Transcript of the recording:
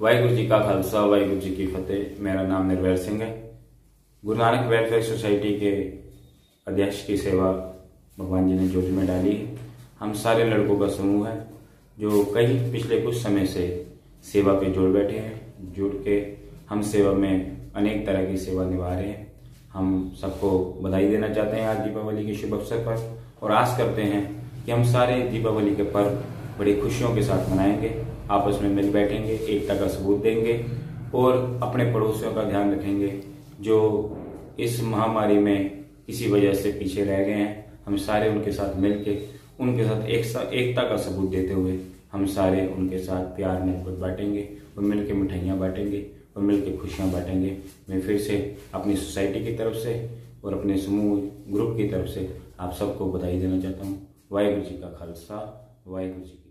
वाहिगुरु जी का खालसा, वाहिगुरु जी की फतेह। मेरा नाम निर्वैर सिंह है। गुरु नानक वेलफेयर सोसाइटी के अध्यक्ष की सेवा भगवान जी ने जोत में डाली है। हम सारे लड़कों का समूह है, जो कई पिछले कुछ समय से सेवा पे जुड़ बैठे हैं। जुड़ के हम सेवा में अनेक तरह की सेवा निभा रहे हैं। हम सबको बधाई देना चाहते हैं आज दीपावली के शुभ अवसर पर और आस करते हैं कि हम सारे दीपावली के पर्व बड़ी खुशियों के साथ मनाएँगे आपस में मिल बैठेंगे एकता का सबूत देंगे और अपने पड़ोसियों का ध्यान रखेंगे जो इस महामारी में किसी वजह से पीछे रह गए हैं। हम सारे उनके साथ मिलके उनके साथ एक सा, एकता का सबूत देते हुए हम सारे उनके साथ प्यार मोहब्बत बांटेंगे और मिलकर मिठाइयाँ बांटेंगे और मिलकर खुशियाँ बांटेंगे। मैं फिर से अपनी सोसाइटी की तरफ़ से और अपने समूह ग्रुप की तरफ़ से आप सबको बधाई देना चाहता हूँ। वाहिगुरु जी का खालसा वाहिगुरु जी